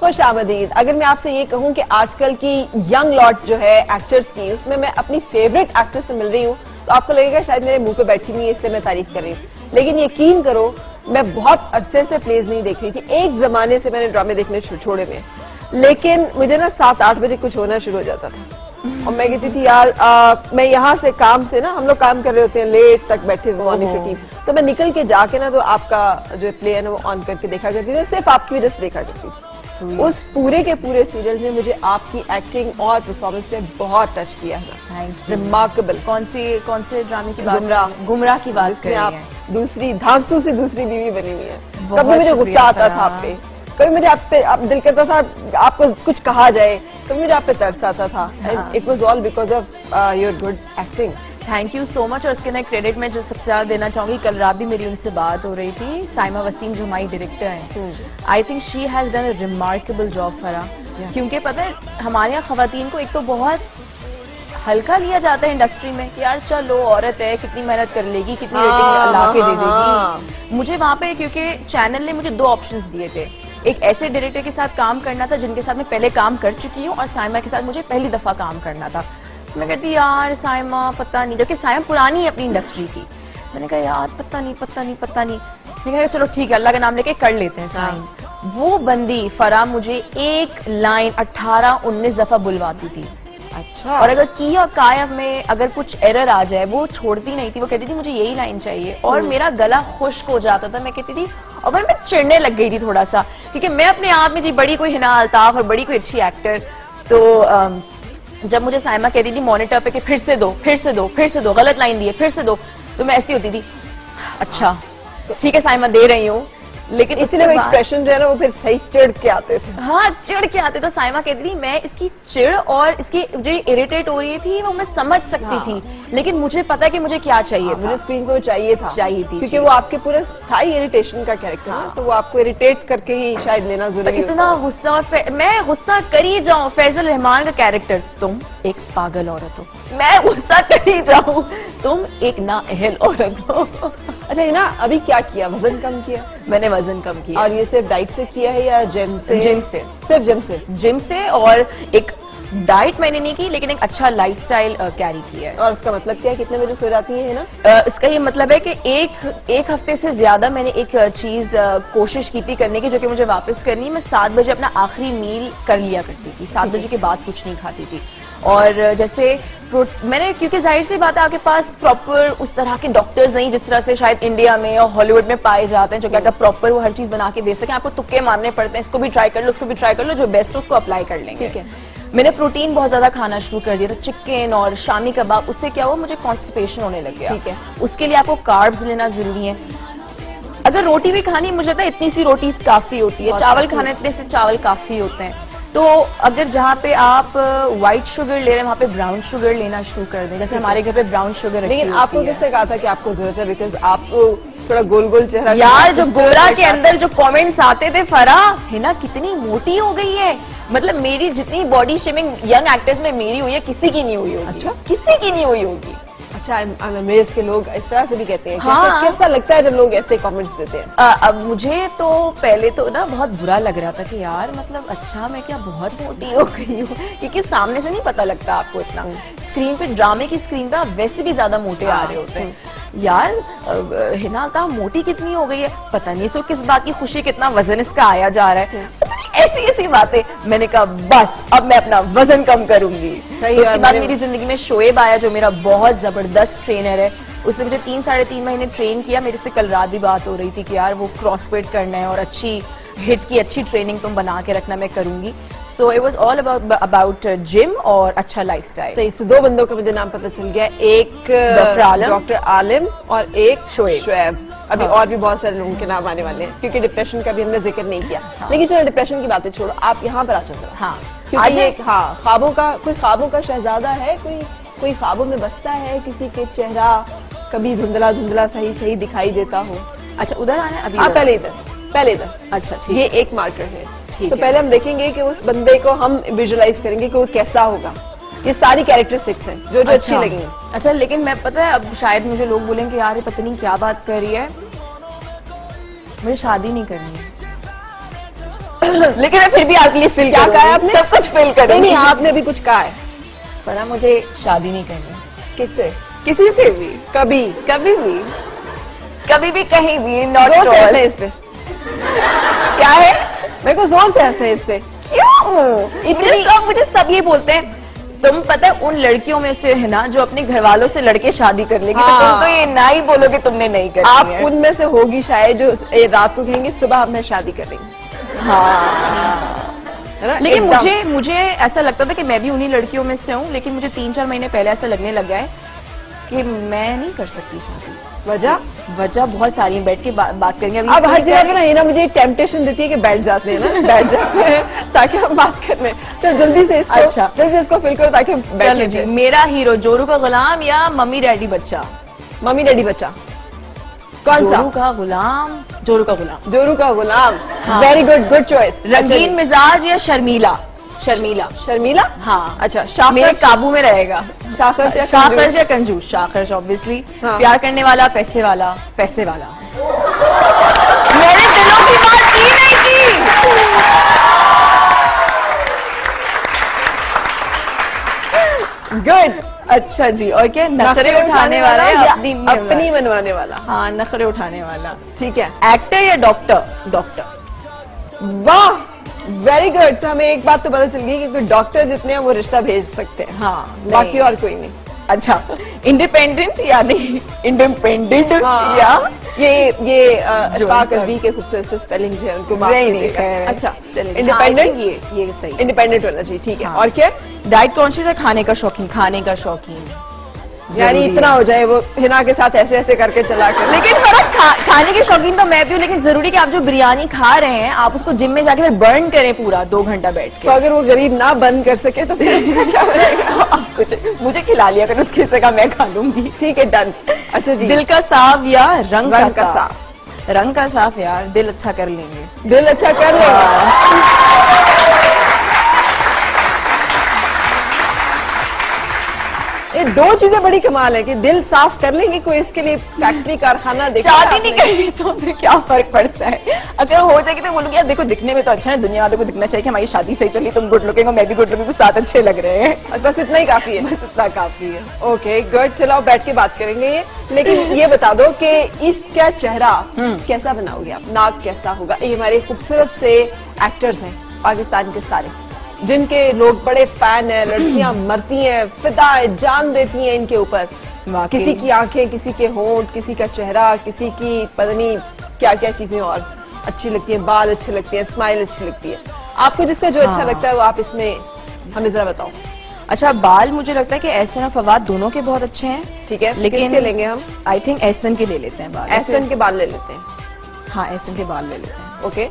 खुश आमदीद। अगर मैं आपसे ये कहूँ कि आजकल की यंग लॉट जो है एक्टर्स की, उसमें मैं अपनी फेवरेट एक्टर से मिल रही हूँ तो आपको लगेगा शायद मेरे मुँह पे बैठी नहीं है, इसलिए मैं तारीफ़ कर रही हूँ। लेकिन यकीन करो, मैं बहुत अरसे से प्लेज नहीं देख रही थी। एक जमाने से मैंने ड्रामे देखने छोड़े में लेकिन मुझे ना सात आठ बजे कुछ होना शुरू हो जाता था। और मैं कहती थी यार आ, मैं यहाँ से काम से ना हम लोग काम कर रहे होते हैं लेट तक बैठे मॉर्निंग टीम तो मैं निकल के जाके ना तो आपका जो प्ले है ना वो ऑन करके देखा करती थी सिर्फ़ आपकी वजह से देखा करती थी। उस पूरे के पूरे सीरियल में मुझे आपकी एक्टिंग और परफॉर्मेंस ने बहुत टच किया है। रिमार्केबल कौन सी कौन से ड्रामे की गुमराह गुमराह की बात कर आप दूसरी धांसू से दूसरी बीवी बनी हुई है। कभी मुझे गुस्सा आता था आप पे। कभी मुझे आप पे आप दिल करता था आपको कुछ कहा जाए कभी मुझे आप पे तरस आता था। It was all because of your good acting thank you so much और उसके मैं क्रेडिट में जो सबसे ज़्यादा देना चाहूँगी कल रात भी मेरी उनसे बात हो रही थी साइमा वसीम जो हमारी डायरेक्टर हैं। I think she has done a remarkable job Farah क्योंकि पता है हमारे यहाँ खातन को एक तो बहुत हल्का लिया जाता है इंडस्ट्री में कि यार चलो औरत है कितनी मेहनत कर लेगी कितनी हाँ, रेटिंग अल्लाह के हाँ, दे हाँ। देगी। मुझे वहाँ पे क्योंकि चैनल ने मुझे दो ऑप्शंस दिए थे। एक ऐसे डायरेक्टर के साथ काम करना था जिनके साथ मैं पहले काम कर चुकी हूँ और साइमा के साथ मुझे पहली दफ़ा काम करना था। मैं कहती यार साइमा पता नहीं। जबकि साइमा पुरानी है अपनी इंडस्ट्री की। मैंने कहा यार पता नहीं पता नहीं पता नहीं। मैंने कहा चलो ठीक है अल्लाह का नाम लेके कर लेते हैं साइन वो बंदी फरा मुझे एक लाइन 18 19 दफ़ा बुलवाती थी। अच्छा। और अगर की और कायब में अगर कुछ एरर आ जाए वो छोड़ती नहीं थी वो कहती थी मुझे यही लाइन चाहिए। और मेरा गला खुश्क हो जाता था मैं कहती थी और फिर मैं चिड़ने लग गई थी थोड़ा सा क्योंकि मैं अपने आप में जी बड़ी कोई हिना अल्ताफ और बड़ी कोई अच्छी एक्टर तो जब मुझे साइमा कहती थी मॉनिटर पे कि फिर से दो फिर से दो फिर से दो गलत लाइन दिए फिर से दो तो मैं ऐसी होती थी। अच्छा ठीक है साइमा दे रही हूँ। लेकिन इसीलिए वो एक्सप्रेशन जो है ना वो फिर सही चिढ़ के आते थे। हाँ चिढ़ के आते तो साइमा कहती थी मैं इसकी चिढ़ और इसकी जो इरिटेट हो रही थी वो मैं समझ सकती हाँ। थी लेकिन मुझे पता है कि मुझे क्या चाहिए मुझे स्क्रीन पे वो चाहिए था। चाहिए थी क्योंकि वो आपके पूरे था इरिटेशन का कैरेक्टर है तो वो आपको इरिटेट करके ही शायद लेना तो ज़रूरी इतना गुस्सा मैं गुस्सा कर ही जाऊँ फैजल रहमान का कैरेक्टर तुम एक पागल औरत हो। मैं गुस्सा कर ही जाऊँ तुम एक नाअहल औरत हो। अच्छा ये ना अभी क्या किया? वज़न कम किया? मैंने वज़न कम किया। और ये सिर्फ़ डाइट से किया है या जिम से? जिम से। सिर्फ़ जिम से? जिम से और एक डाइट मैंने नहीं की लेकिन एक अच्छा लाइफस्टाइल कैरी किया है। और उसका मतलब क्या है? कितने बजे सो जाती है ना? इसका ये मतलब है कि एक एक हफ़्ते से ज़्यादा मैंने एक चीज़ कोशिश की थी करने की जो कि मुझे वापस करनी। मैं सात बजे अपना आखिरी मील कर लिया करती थी। सात बजे के बाद कुछ नहीं खाती थी। और जैसे मैंने क्योंकि ज़ाहिर सी बात है आपके पास प्रॉपर उस तरह के डॉक्टर्स नहीं जिस तरह से शायद इंडिया में और हॉलीवुड में पाए जाते हैं जो कि अगर प्रॉपर वो हर चीज़ बना के दे सके। आपको तुक्के मारने पड़ते हैं इसको भी ट्राई कर लो उसको भी ट्राई कर लो जो बेस्ट है उसको अप्लाई कर लेंगे। ठीक है। मैंने प्रोटीन बहुत ज़्यादा खाना शुरू कर दिया था चिकन और शामी कबाब उससे क्या हुआ मुझे कॉन्स्टिपेशन होने लग गया। ठीक है। उसके लिए आपको कार्ब्स लेना ज़रूरी है। अगर रोटी भी खानी मुझे है इतनी सी रोटी काफ़ी होती है। चावल खाने इतने से चावल काफ़ी होते हैं। तो अगर जहाँ पे आप व्हाइट शुगर ले रहे हैं वहाँ पे ब्राउन शुगर लेना शुरू कर दें। जैसे हमारे घर पे ब्राउन शुगर लेकिन आपको किसने कहा था कि आपको ज़रूरत है? बिकॉज़ आपको थोड़ा गोल गोल चेहरा यार जो गोरा के अंदर जो कमेंट्स आते थे फरा है ना कितनी मोटी हो गई है। मतलब मेरी जितनी बॉडी शेमिंग यंग एक्टर्स में मेरी हुई है किसी की नहीं हुई होगी। अच्छा? किसी की नहीं हुई होगी। अच्छा आई एम अमेज के लोग इस तरह से भी कहते हैं। हाँ। कैसा, कैसा लगता है जब लोग ऐसे कमेंट्स देते हैं? अ, अब मुझे तो पहले तो ना बहुत बुरा लग रहा था कि यार मतलब अच्छा मैं क्या बहुत मोटी हो गई हूँ? क्योंकि सामने से नहीं पता लगता आपको इतना। स्क्रीन पे ड्रामे की स्क्रीन पे आप वैसे भी ज़्यादा मोटे आ रहे होते हैं। यार हिना का मोटी कितनी हो गई है? पता नहीं तो किस बात की खुशी कितना वज़न इसका आया जा रहा है। नहीं ऐसी ऐसी बातें। मैंने कहा बस अब मैं अपना वज़न कम करूँगी। सही तो उसके बाद मेरी ज़िंदगी में शोएब आया जो मेरा बहुत ज़बरदस्त ट्रेनर है। उसने मुझे तीन साढ़े तीन महीने ट्रेन किया। मेरे से कल रात भी बात हो रही थी कि यार वो क्रॉसफिट करना है और अच्छी हिट की अच्छी ट्रेनिंग तुम बना के रखना मैं करूँगी। So it was all about about gym और अच्छा लाइफ स्टाइल सही से दो बंदों का मुझे नाम पता चल गया। एक डॉक्टर आलिम। डॉक्टर आलिम और एक शोएब। शोएब। अभी हाँ। और भी बहुत सारे लोगों के नाम आने वाले हैं क्योंकि डिप्रेशन का भी हमने ज़िक्र नहीं किया। लेकिन चलो डिप्रेशन की बातें छोड़ो आप यहाँ पर आ चुके हाँ क्योंकि हाँ ख्वाबों का कोई ख्वाबों का शहजादा है कोई कोई ख्वाबों में बसता है किसी के चेहरा कभी धुंधला धुंधला सही सही दिखाई देता हो। अच्छा उधर आना है अभी हाँ पहले इधर पहले इधर। अच्छा ठीक। ये एक मार्कर है। ठीक तो है। पहले हम देखेंगे कि उस बंदे को हम विजुअलाइज करेंगे कि वो कैसा होगा। ये सारी कैरेक्टरिस्टिक्स हैं जो जो अच्छी अच्छा। लगेंगी। अच्छा लेकिन मैं पता है अब शायद मुझे लोग बोलेंगे यार ये पता नहीं क्या बात कर रही है। मुझे शादी नहीं करनी है। लेकिन मैं फिर भी आपके लिए फिल क्या कहा आपने? सब कुछ फिल करूँगी नहीं आपने भी कुछ कहा है। पर मुझे शादी नहीं करनी। किससे किसी से भी? कभी? कभी भी? कभी भी कहीं भी नॉट इस पे। क्या है? मेरे को ज़ोर से हंसे इस पे। क्यों? इतने सब मुझे सब ये बोलते हैं। तुम पता है उन लड़कियों में से है ना जो अपने घर वालों से लड़के शादी कर लेगी तो हाँ। तुम तो ये ना ही बोलो कि तुमने नहीं करनी आप उनमें से होगी शायद जो रात को कहेंगे सुबह मैं शादी कर हूँ। हाँ लेकिन मुझे मुझे ऐसा लगता था कि मैं भी उन्हीं लड़कियों में से हूँ लेकिन मुझे तीन चार महीने पहले ऐसा लगने लग गया है कि मैं नहीं कर सकती शादी। वजह? वजह बहुत सारी है बैठ के बा, बात करेंगे। अभी अब हर जगह पे ना हिना मुझे टेम्पटेशन देती है कि बैठ जाते हैं ना बैठ जाते हैं ताकि हम बात कर लें। तो जल्दी से इसको अच्छा। जल्दी से इसको फिल करो ताकि चलो जी मेरा हीरो जोरू का गुलाम या मम्मी डैडी बच्चा? मम्मी डैडी बच्चा। कौन सा? जोरू का गुलाम जोरू का गुलाम। जोरू का गुलाम। वेरी गुड गुड चॉइस रंगीन मिजाज या शर्मीला? शर्मीला। शर्मिला? हाँ। अच्छा मेरे शाखर काबू में रहेगा। शाखर शाखर या कंजूस? शाखर ऑब्वियसली हाँ। प्यार करने वाला पैसे वाला पैसे वाला। मैंने दिलों की बात की नहीं की। गुड अच्छा जी और क्या? नखरे उठाने वाला या या अपनी अपनी मनवाने वाला? हाँ नखरे उठाने वाला। ठीक है। एक्टर या डॉक्टर डॉक्टर वाह! वेरी गुड तो हमें एक बात तो पता चल गई कि कोई डॉक्टर जितने हैं वो रिश्ता भेज सकते हैं। हाँ बाकी नहीं। और कोई नहीं। अच्छा इंडिपेंडेंट यानी इंडिपेंडेंट हाँ। या ये ये अशफाक अरबी के खूबसूरत से स्पेलिंग जो है उनको नहीं नहीं है। अच्छा चलिए। इंडिपेंडेंट ये ये सही इंडिपेंडेंट होना चाहिए ठीक है। हाँ। और क्या? डाइट कॉन्शियस है खाने का शौकीन? खाने का शौकीन। यानी इतना हो। जाए वो हिना के साथ ऐसे ऐसे करके चला कर। लेकिन फ़र्क खा, खाने के शौकीन तो मैं भी हूँ लेकिन ज़रूरी कि आप जो बिरयानी खा रहे हैं आप उसको जिम में जाके फिर बर्न करें पूरा दो घंटा बैठ के। तो अगर वो गरीब ना बंद कर सके तो फिर उसका क्या बनेगा के कुछ मुझे खिला लिया कर उसके से का मैं खा लूँगी। ठीक है डन अच्छा जी। दिल का साफ़ या रंग, का का साफ़? रंग का साफ़ यार दिल अच्छा कर लेंगे। दिल अच्छा कर लेगा। ये दो चीज़ें बड़ी कमाल है कि दिल साफ़ कर लेंगे कोई इसके लिए फैक्ट्री कारखाना शादी नहीं करेंगे तो फिर क्या फ़र्क पड़ता है? अगर हो जाएगी तो बोलूँगी यार देखो दिखने में तो अच्छा है दुनिया वालों को दिखना चाहिए कि हमारी शादी सही चली तुम गुड लुकिंग हो मैं भी गुड लुकिंग साथ अच्छे लग रहे हैं। बस इतना ही काफ़ी है। बस इतना काफ़ी है। ओके गुड चलो बैठ के बात करेंगे। लेकिन ये बता दो कि इसका चेहरा कैसा बनाओगे आप? नाक कैसा होगा? ये हमारे खूबसूरत से एक्टर्स हैं पाकिस्तान के सारे। जिनके लोग बड़े फ़ैन हैं लड़कियाँ मरती हैं फिदा हैं, जान देती हैं इनके ऊपर। किसी की आँखें किसी के होंठ किसी का चेहरा किसी की पता नहीं क्या क्या चीज़ें और अच्छी लगती हैं बाल अच्छे लगते हैं स्माइल अच्छी लगती है। आपको जिसका जो अच्छा हाँ। लगता है वो आप इसमें हमें जरा बताओ। अच्छा बाल मुझे लगता है कि एसन और फवाद दोनों के बहुत अच्छे हैं। ठीक है लेकिन लेंगे हम? आई थिंक एसन के ले लेते हैं बाल। एसन के बाल ले लेते हैं। हाँ एसन के बाल ले लेते हैं। ओके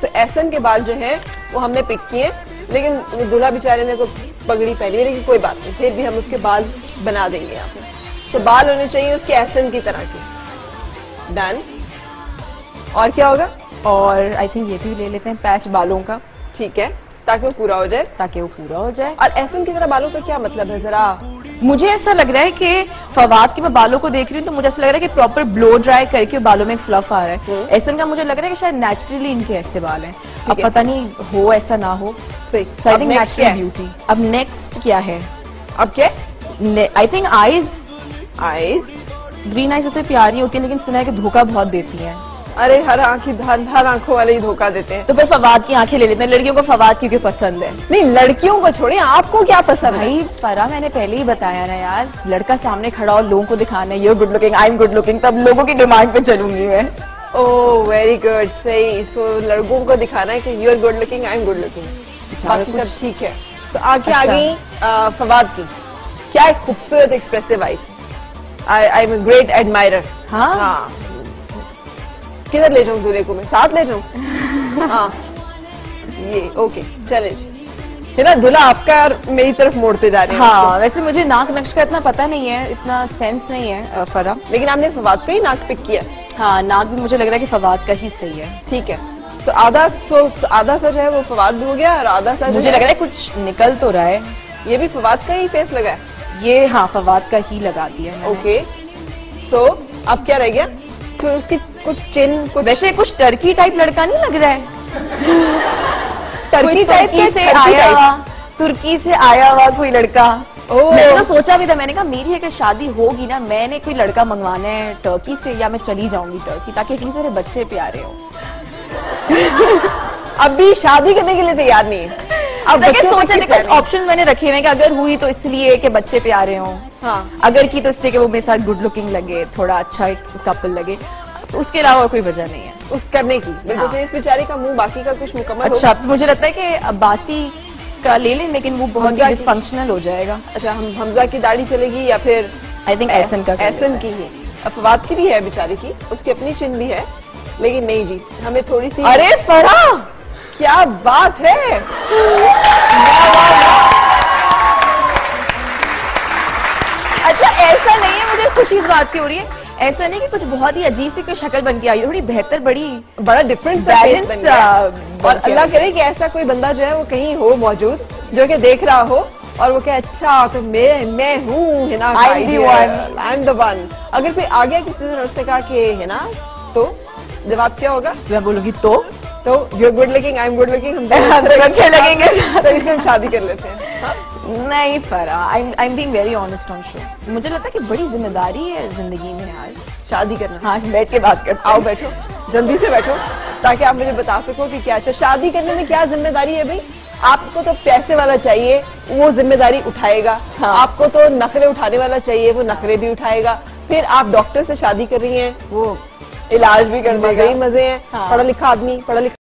सो एसन के बाल जो है वो हमने पिक किए। लेकिन वो दूल्हा बेचारे ने तो पगड़ी पहनी है लेकिन कोई बात नहीं फिर भी हम उसके बाल बना देंगे यहाँ पे। सो बाल होने चाहिए उसके एसन की तरह के। डन और क्या होगा? और आई थिंक ये भी ले लेते हैं पैच बालों का। ठीक है ताकि वो पूरा हो जाए। ताकि वो पूरा हो जाए। और एसन की तरह बालों का क्या मतलब है? जरा मुझे ऐसा लग रहा है कि फवाद के मैं बालों को देख रही हूँ तो मुझे ऐसा लग रहा है कि प्रॉपर ब्लो ड्राई करके बालों में एक फ्लफ आ रहा है। ऐसा का मुझे लग रहा है कि शायद नेचुरली इनके ऐसे बाल हैं। अब है। पता नहीं हो ऐसा ना हो। सो आई अब थिंक नेचुरल ब्यूटी अब नेक्स्ट क्या है? अब क्या? I think eyes eyes green eyes जैसे प्यारी होती है लेकिन सुना है कि धोखा बहुत देती है। अरे हर आँख ही हर हर आँखों वाले ही धोखा देते हैं। तो फिर फवाद की आँखें ले लेते हैं लड़कियों को फवाद क्योंकि पसंद है। नहीं लड़कियों को छोड़िए आपको क्या पसंद है? भाई परा मैंने पहले ही बताया ना यार। लड़का सामने खड़ा और लोगों को दिखाना है you're good looking I am good looking तब लोगों की डिमांड पे चलूँगी मैं। ओह वेरी गुड सही। सो लड़कों को दिखाना है कि you are good looking I am good looking बाकी सब ठीक है। सो आँखें आ अच्छा। गई फवाद की। क्या खूबसूरत expressive eye I am great admire हाँ? किधर ले जाऊँ दूल्हे को मैं? साथ ले जाऊँ? हाँ। ये ओके चले जी है ना दूल्हा आपका और मेरी तरफ़ मोड़ते जा रहे हैं हाँ वैसे मुझे नाक नक्श का इतना पता नहीं है इतना सेंस नहीं है फरा लेकिन आपने फवाद का ही नाक पिक किया। हाँ नाक भी मुझे लग रहा है कि फवाद का ही सही है। ठीक है। सो आधा सो आधा सा जो है वो फवाद हो गया और आधा सा मुझे लग रहा है कुछ निकल तो रहा है। ये भी फवाद का ही फेस लगा है। ये हाँ फवाद का ही लगा दिया ओके सो अब क्या रह गया? तो उसकी कुछ चिन्ह कुछ वैसे कुछ टर्की टाइप लड़का नहीं लग रहा है? टर्की टाइप से आया हुआ तुर्की से आया हुआ कोई लड़का? मैंने तो सोचा भी था मैंने कहा मेरी अगर शादी होगी ना मैंने कोई लड़का मंगवाना है टर्की से या मैं चली जाऊँगी टर्की ताकि एटलीस्ट मेरे बच्चे प्यारे हों। अभी शादी करने के लिए तैयार नहीं। है अब सोचा देखो ऑप्शन मैंने रखे हुए हैं कि अगर हुई तो इसलिए कि बच्चे प्यारे हों। हाँ। अगर की तो इसलिए कि वो मेरे साथ गुड लुकिंग लगे थोड़ा अच्छा एक कपल लगे। उसके अलावा कोई वजह नहीं है। उस करने की। बिल्कुल हाँ। इस बेचारी का मुँह बाकी का कुछ मुकम्मल। अच्छा मुझे लगता है कि अब्बासी का ले लें लेकिन वो बहुत ही डिसफंक्शनल हो जाएगा। अच्छा हम हमजा की दाढ़ी चलेगी या फिर आई थिंक एसन का कर एहसन की ही। अफवाद की भी है बेचारी की। उसकी अपनी चिन्ह भी है। लेकिन नहीं जी हमें थोड़ी सी अरे फरा क्या बात है? अच्छा ऐसा नहीं है मुझे खुशी इस बात की हो रही है। ऐसा नहीं कि कुछ बहुत ही अजीब सी कोई शक्ल बन के आई थोड़ी बेहतर बड़ी बड़ा डिफरेंट uh, और अल्लाह करे कि ऐसा कोई बंदा जो है वो कहीं हो मौजूद जो कि देख रहा हो और वो कहे अच्छा तो मैं मैं हूँ Hina I'm the one. I am the one अगर कोई आ गया किसी ने उससे कहा कि हिना तो? जवाब क्या होगा? मैं बोलूँगी तो? तो you good looking I am good looking हम दोनों दोनों अच्छे लगेंगे। तो हम शादी कर लेते हैं। हाँ? नहीं Farah I I am being very honest on show मुझे लगता है कि बड़ी ज़िम्मेदारी है ज़िंदगी में आज शादी करना। हाँ बैठ के बात करते आओ बैठो। जल्दी से बैठो ताकि आप मुझे बता सको कि क्या अच्छा। शादी करने में क्या ज़िम्मेदारी है भाई? आपको तो पैसे वाला चाहिए वो ज़िम्मेदारी उठाएगा। हाँ। आपको तो नखरे उठाने वाला चाहिए वो नखरे भी उठाएगा। फिर आप डॉक्टर से शादी कर रही हैं वो इलाज भी कर देगा। मज़े हैं। हाँ। पढ़ा लिखा आदमी पढ़ा लिखा